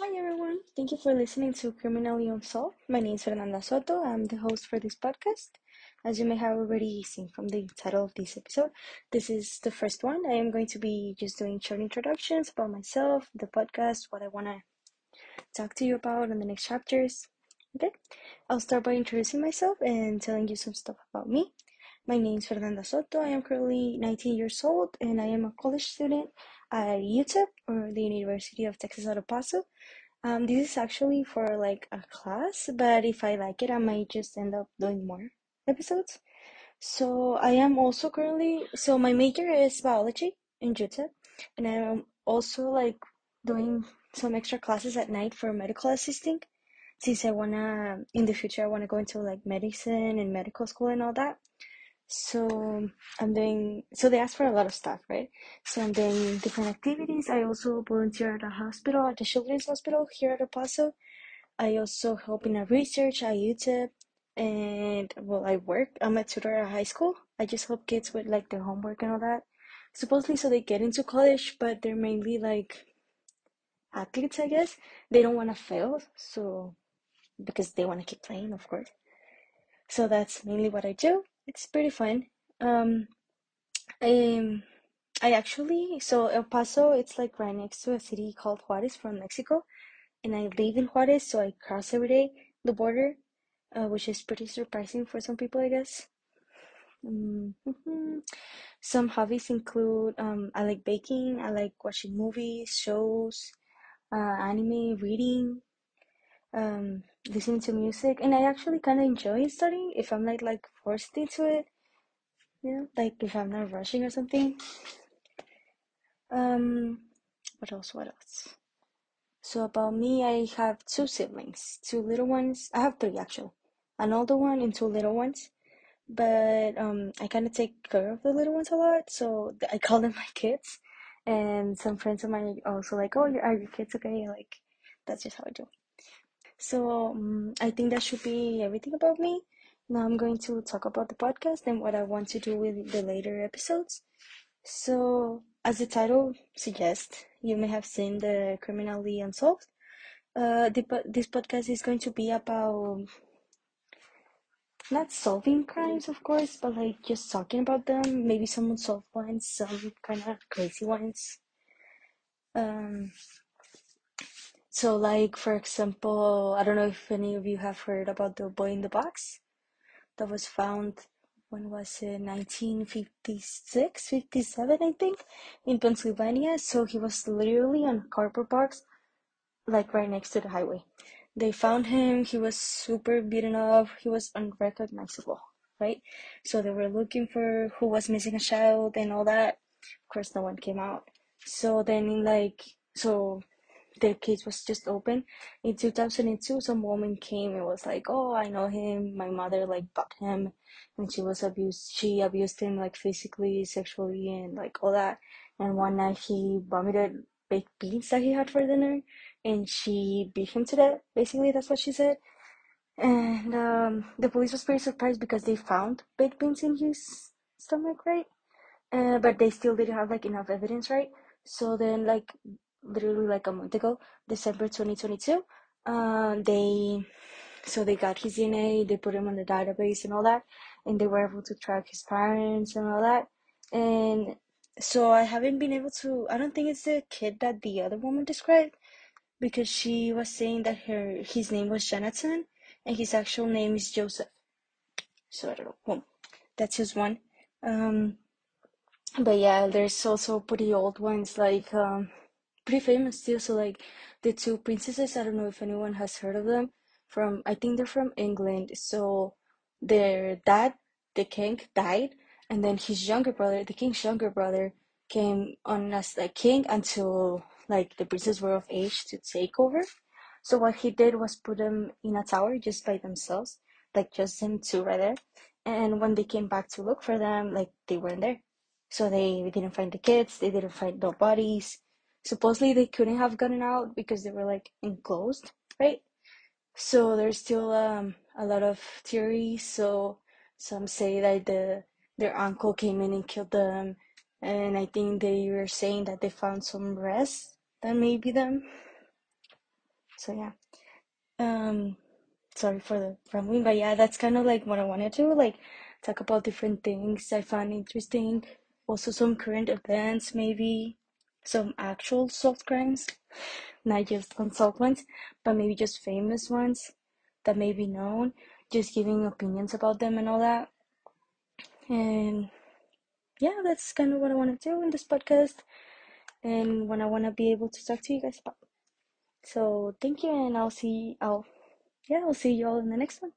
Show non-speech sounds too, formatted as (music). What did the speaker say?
Hi everyone, thank you for listening to Criminally Unsolved. My name is Fernanda Soto. I'm the host for this podcast. As you may have already seen from the title of this episode, this is the first one. I am going to be just doing short introductions about myself, the podcast, what I want to talk to you about in the next chapters. Okay, I'll start by introducing myself and telling you some stuff about me. My name is Fernanda Soto. I am currently 19 years old and I am a college student at UTEP or the University of Texas at El Paso. Um, this is actually for like a class, but if I like it, I might just end up doing more episodes. So I am also currently, so my major is biology in UTEP, and I'm also like doing some extra classes at night for medical assisting, since I wanna, in the future, I wanna go into like medicine and medical school and all that. So I'm doing, so they ask for a lot of stuff, right? So I'm doing different activities. I also volunteer at a hospital, at the Children's Hospital here at El Paso. I also help in a research at UTEP. And well, I work. I'm a tutor at high school. I just help kids with like their homework and all that. Supposedly, so they get into college, but they're mainly like athletes, I guess. They don't want to fail, so because they want to keep playing, of course. So that's mainly what I do. It's pretty fun. Um, I I actually so El Paso, it's like right next to a city called Juarez from Mexico, and I live in Juarez, so I cross every day the border, uh, which is pretty surprising for some people, I guess. Mm-hmm. Some hobbies include um, I like baking, I like watching movies, shows, uh, anime, reading, um, listening to music, and I actually kind of enjoy studying if I'm not like forced into it. You know, like if I'm not rushing or something. Um, what else? What else? So about me, I have two siblings, two little ones. I have three actually, an older one and two little ones. But um, I kind of take care of the little ones a lot, so I call them (laughs) my kids. And some friends of mine are also like, "Oh, are your kids okay?" Like, that's just how I do. So um, I think that should be everything about me. Now I'm going to talk about the podcast and what I want to do with the later episodes. So, as the title suggests, you may have seen the Criminally Unsolved. Uh, the, this podcast is going to be about not solving crimes, of course, but like just talking about them. Maybe some unsolved ones, some kind of crazy ones. Um, so, like for example, I don't know if any of you have heard about the boy in the box that was found when was it 1956 57 i think in pennsylvania. So he was literally on a cardboard box like right next to the highway. They found him. He was super beaten up. He was unrecognizable right? So they were looking for who was missing a child and all that. Of course no one came out. So then like so the case was just open. In 2002 some woman came and was like oh i know him. My mother like bought him and she was abused. She abused him like physically sexually and like all that. And one night he vomited baked beans that he had for dinner and she beat him to death basically that's what she said. And um, the police was pretty surprised because they found baked beans in his stomach right? Uh, but they still didn't have like enough evidence right? So then like literally like a month ago, December 2022. Uh, they so they got his DNA, they put him on the database and all that, and they were able to track his parents and all that. And so I haven't been able to. I don't think it's the kid that the other woman described, because she was saying that her his name was Jonathan and his actual name is Joseph. So I don't know. That's his one. Um, but yeah, there's also pretty old ones like um pretty famous too. So like the two princesses, I don't know if anyone has heard of them. From I think they're from England. So their dad, the king, died, and then his younger brother, the king's younger brother, came on as the king until like the princes were of age to take over. So what he did was put them in a tower just by themselves, like just them two right there. And when they came back to look for them, like they weren't there. So they didn't find the kids, they didn't find no bodies, supposedly they couldn't have gotten out because they were like enclosed, right? So there's still um, a lot of theories. So some say that the their uncle came in and killed them, and I think they were saying that they found some rest that may be them. So yeah. Um sorry for the rambling, but yeah, that's kind of like what I wanted to like talk about different things I find interesting. Also some current events maybe some actual soft crimes, not just unsolved ones, but maybe just famous ones that may be known, just giving opinions about them and all that. And yeah, that's kind of what I want to do in this podcast and when I want to be able to talk to you guys about. So thank you, and I'll see. I'll yeah, I'll see you all in the next one.